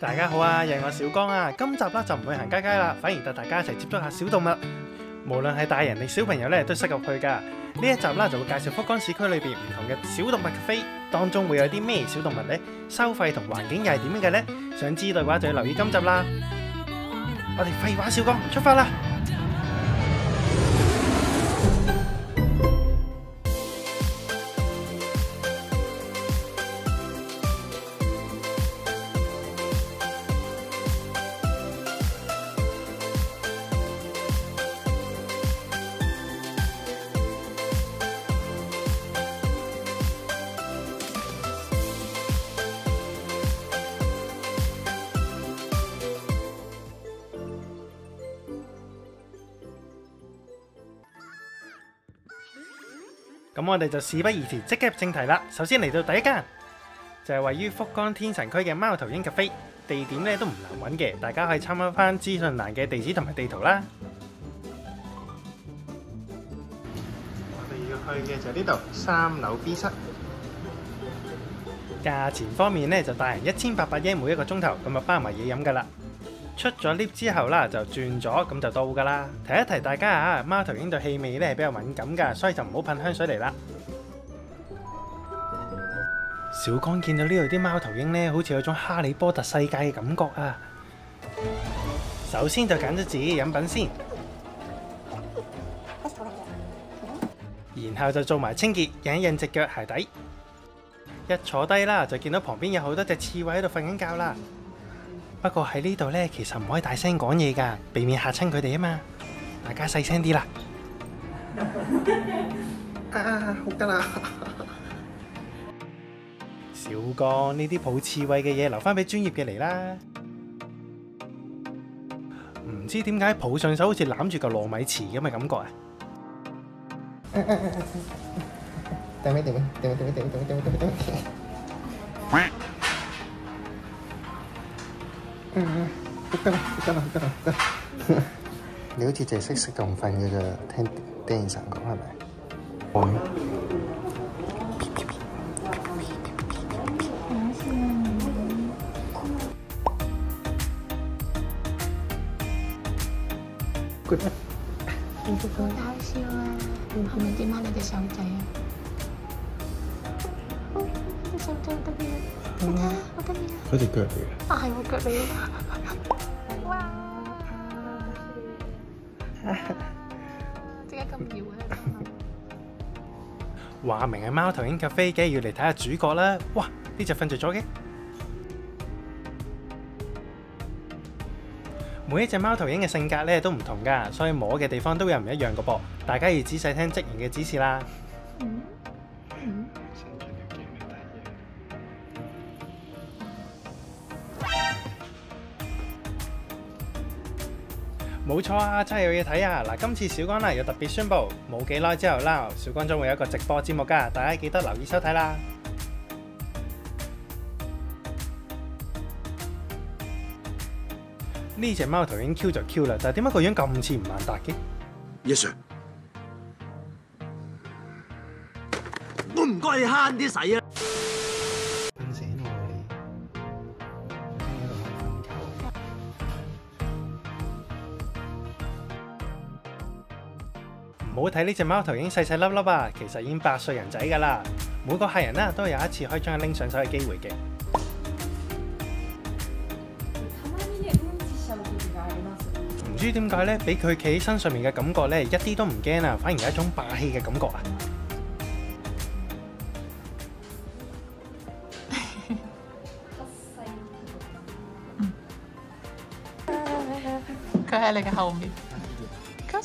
大家好啊，又系我小江啊。今集咧就唔会行街街啦，反而带大家一齐接触下小动物。无论系大人定小朋友咧，都适合去噶。呢一集啦就会介绍福冈市区里边唔同嘅小动物咖啡，當中会有啲咩小动物呢？收费同环境又係點樣嘅呢？想知道嘅话就要留意今集啦。我哋废话小江，出发啦！咁我哋就事不宜遲，即刻入正題啦。首先嚟到第一間，就係位於福岡天神區嘅貓頭鷹咖啡，地點咧都唔難揾嘅，大家可以參考翻資訊欄嘅地址同埋地圖啦。我哋要去嘅就係呢度三樓 B 室。價錢方面咧就大人一千八百英每一個鐘頭，咁啊包埋嘢飲噶啦。出咗 lift 之後啦，就轉咗，咁就到噶啦。提一提大家啊，貓頭鷹對氣味咧係比較敏感噶，所以就唔好噴香水嚟啦。小江見到呢度啲貓頭鷹咧，好似有種哈利波特世界嘅感覺啊！首先就揀咗自己飲品先，然後就做埋清潔，印一印隻腳鞋底。一坐低啦，就見到旁邊有好多隻刺猬喺度瞓緊覺啦。不過喺呢度呢，其實唔可以大聲講嘢噶，避免嚇親佢哋啊嘛。大家細聲啲啦。啊，好得啦！小江呢啲抱刺猬嘅嘢留翻俾專業嘅嚟啦。唔知點解抱上手好似攬住嚿糯米糍咁嘅感覺啊！nếu chị trẻ xích xích tổng phải người giờ thêm tên sẵn có hả mẹ ôi Good night. Em chúc siêu à Hôm nay chị mang lại cho sống trẻ à Sao trông tao bây 啊！腳嚟嘅。啊，係我腳嚟嘅。哇！點解咁搖嘅？話明係貓頭鷹咖啡嘅，要嚟睇下主角啦！哇，呢只瞓着咗嘅。每一隻貓頭鷹嘅性格咧都唔同噶，所以摸嘅地方都有唔一樣噶噃。大家要仔細聽職員嘅指示啦。冇錯啊，真係有嘢睇啊！嗱，今次小光啦又特別宣布，冇幾耐之後啦，小光將會有一個直播節目噶，大家記得留意收睇啦。呢隻貓頭鷹 Q 就 Q 啦，但係點解個樣咁似吳萬達嘅？Yes sir，我唔該你慳啲使啊！唔好睇呢隻貓頭鷹細細粒粒啊，其實已經八歲人仔噶啦。每個客人啦都有一次可以將佢拎上手嘅機會嘅。唔知點解咧，俾佢企喺身上面嘅感覺咧，一啲都唔驚啊，反而有一種霸氣嘅感覺啊！佢喺你嘅後面，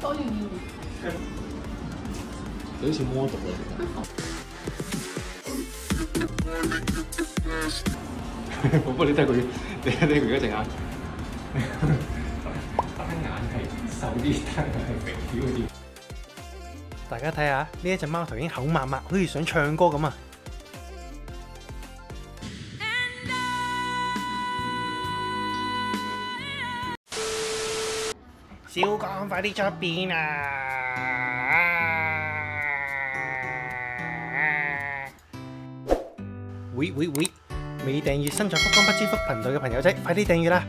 多願意。你好似 model 啊！寶寶，你睇佢，你而家隻眼，單眼係瘦啲，單眼係肥啲嗰啲。大家睇下呢一隻貓頭鷹口擘擘，好似想唱歌咁啊！小光，快啲出邊啊！喂喂喂！未訂閱身在福岡不知福頻道嘅朋友仔，快啲訂閱啦！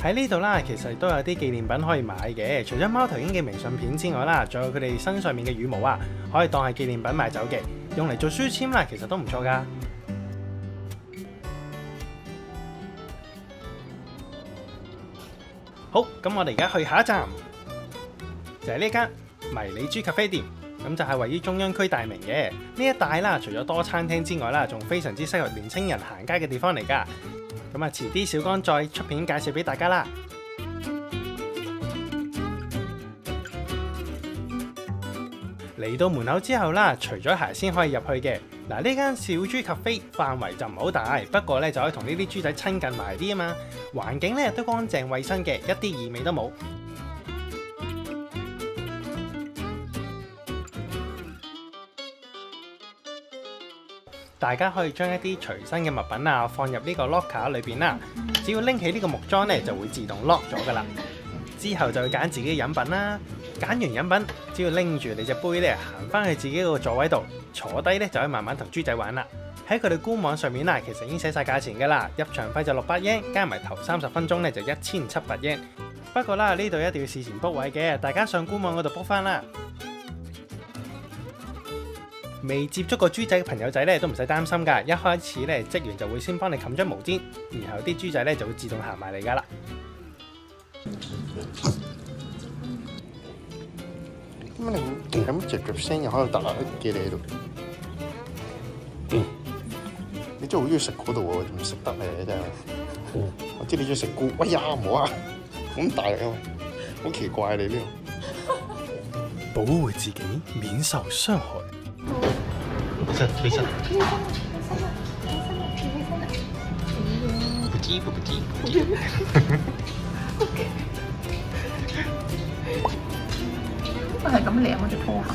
喺呢度啦，其實都有啲紀念品可以買嘅。除咗貓頭鷹嘅明信片之外啦，仲有佢哋身上面嘅羽毛啊，可以當係紀念品買走嘅，用嚟做書籤啦，其實都唔錯噶。好，咁我哋而家去下一站，就係呢間迷你豬咖啡店。咁就係位於中央區大明嘅呢一帶啦，除咗多餐廳之外啦，仲非常之適合年青人行街嘅地方嚟㗎。咁啊，遲啲小江再出片介紹俾大家啦。嚟到門口之後啦，除咗鞋先可以入去嘅。嗱，呢間小豬咖啡範圍就唔好大，不過咧就可以同呢啲豬仔親近埋啲啊嘛。環境咧都乾淨衛生嘅，一啲異味都冇。大家可以將一啲隨身嘅物品啊放入呢個 locker 裏邊啦，只要拎起呢個木樁咧就會自動 lock 咗噶啦。之後就要揀自己嘅飲品啦，揀完飲品只要拎住你隻杯咧行翻去自己個座位度坐低咧就可以慢慢同豬仔玩啦。喺佢哋官網上面啦，其實已經寫晒價錢噶啦，入場費就六百英加埋頭三十分鐘咧就一千七百英。不過啦，呢度一定要事前 book 位嘅，大家上官網嗰度 book 翻啦。未接觸過豬仔嘅朋友仔咧都唔使擔心㗎，一開始咧職員就會先幫你冚張毛毡，然後啲豬仔咧就會自動行埋嚟㗎啦。你咁嚼嚼聲又喺度突啦，記你喺度。嗯，你真係好中意食嗰度喎，唔食得你真係。我知你中意食菇，喂呀唔好啊，咁大力啊，好奇怪你呢保護自己免受傷害。起身，起身。不知不知不知。我係咁舐我隻拖鞋。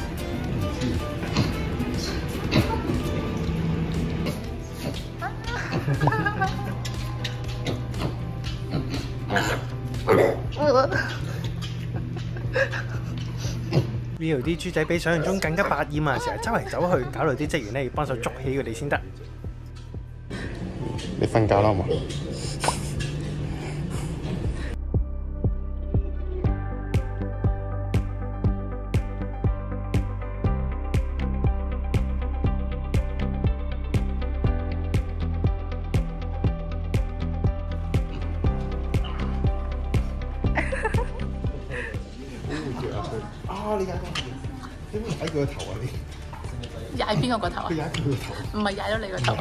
呢度啲豬仔比想象中更加百厭啊！成日周圍走去，搞到啲職員咧要幫手捉起佢哋先得。你瞓覺啦好嘛？点踩到你點解踩佢個頭啊？你踩邊個個頭啊佢？踩佢個頭。唔係踩咗你個頭，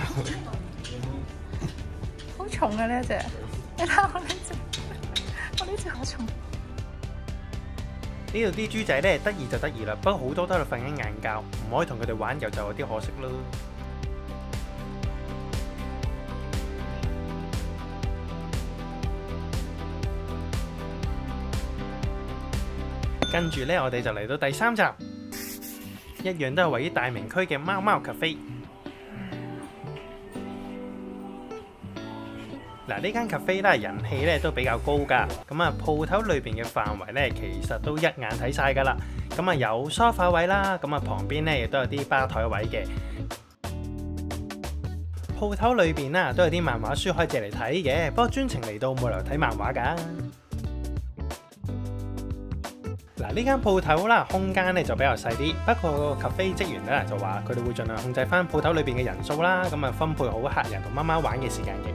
好重啊呢？一隻！你睇我呢？只，我呢？只好重。呢？度啲豬仔咧得意就得意啦，不過好多都喺度瞓緊眼覺，唔可以同佢哋玩，又就有啲可惜咯。跟住呢，我哋就嚟到第三集，一樣都係位於大明區嘅貓貓咖啡。嗱，呢間咖啡咧人氣咧都比較高㗎，咁啊鋪頭裏邊嘅範圍咧其實都一眼睇晒㗎啦。咁啊有 sofa 位啦，咁啊旁邊咧亦都有啲吧台位嘅。鋪頭裏邊啦，都有啲漫畫書可以借嚟睇嘅，不過專程嚟到冇嚟睇漫畫㗎。呢間鋪頭啦，空間咧就比較細啲，不過個 cafe 職員咧就話佢哋會盡量控制翻鋪頭裏邊嘅人數啦，咁啊分配好客人同媽媽玩嘅時間嘅。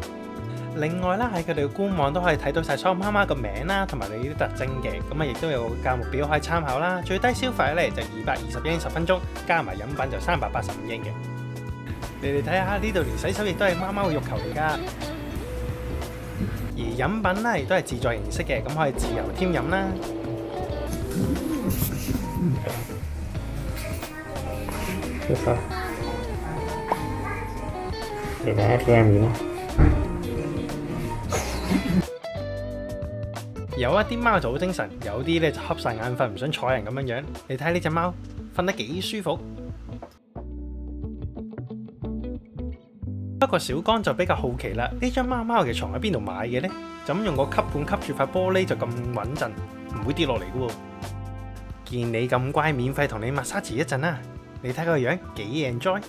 另外啦，喺佢哋嘅官網都可以睇到晒所有媽媽個名啦，同埋你啲特徵嘅，咁啊亦都有個價目表可以參考啦。最低消費咧就二百二十英十分鐘，加埋飲品就三百八十五英嘅。你哋睇下呢度連洗手液都係貓貓嘅浴球嚟㗎，而飲品咧亦都係自助形式嘅，咁可以自由添飲啦。睇下片入面。有一啲貓就好精神，有啲咧就瞌晒眼瞓，唔想睬人咁樣樣。你睇下呢只貓瞓得幾舒服。不過小江就比較好奇啦，呢張貓貓嘅床喺邊度買嘅呢？就咁用個吸管吸住塊玻璃就咁穩陣，唔會跌落嚟嘅喎。見你咁乖，免費同你 massage 一陣啦。你睇個樣幾 enjoy。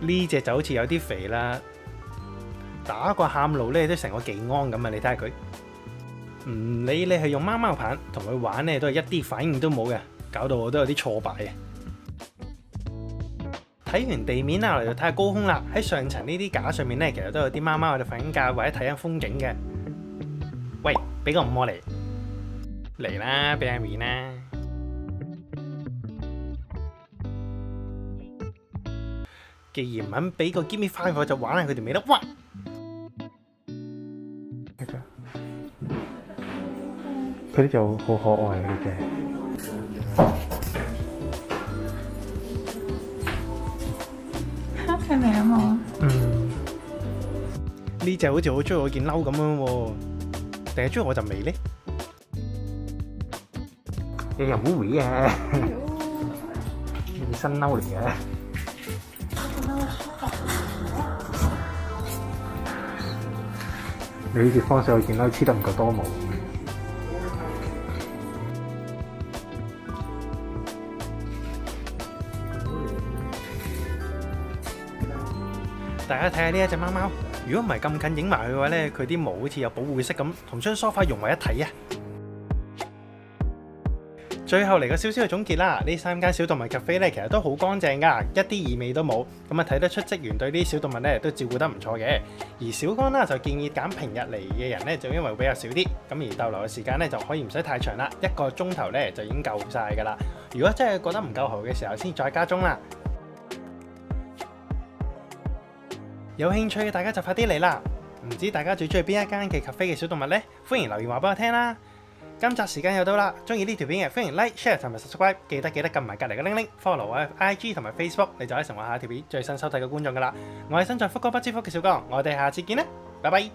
呢只就好似有啲肥啦。打個喊路咧，都成個技安咁啊！你睇下佢，唔理你係用貓貓棒同佢玩咧，都係一啲反應都冇嘅，搞到我都有啲挫敗嘅。睇完地面啦，嚟就睇下高空啦。喺上層呢啲架上面咧，其實都有啲貓貓喺度瞓緊覺或者睇緊風景嘅。喂，俾個五我嚟，嚟啦，俾下面啦。既然唔肯俾個 give me five 我就玩下佢條尾啦，哇！佢啲就好可愛嘅啫。黑佢嚟啊嘛！嗯，呢只好似好中意我件褸咁樣喎，定係中意我陣味咧？你又唔會嘅，你新褸嚟嘅。你呢條方上件褸黐得唔夠多毛。大家睇下呢一隻貓貓，如果唔係咁近影埋佢嘅話咧，佢啲毛好似有保護色咁，同張梳化融為一體啊！最後嚟個少少嘅總結啦，呢三間小動物咖啡咧，其實都好乾淨噶，一啲異味都冇，咁啊睇得出職員對啲小動物咧都照顧得唔錯嘅。而小江啦就建議揀平日嚟嘅人咧，就因為比較少啲，咁而逗留嘅時間咧就可以唔使太長啦，一個鐘頭咧就已經夠晒噶啦。如果真係覺得唔夠喉嘅時候，先再加鐘啦。有興趣嘅大家就快啲嚟啦！唔知大家最中意邊一間嘅 cafe 嘅小動物呢？歡迎留言話俾我聽啦！今集時間又到啦，中意呢條片嘅歡迎 like、share 同埋 subscribe，記得記得撳埋隔離嘅鈴鈴，follow 我 IG 同埋 Facebook，你就可以成為下条片最新收睇嘅觀眾噶啦！我係身在福哥不知福嘅小江，我哋下次見啦，拜拜！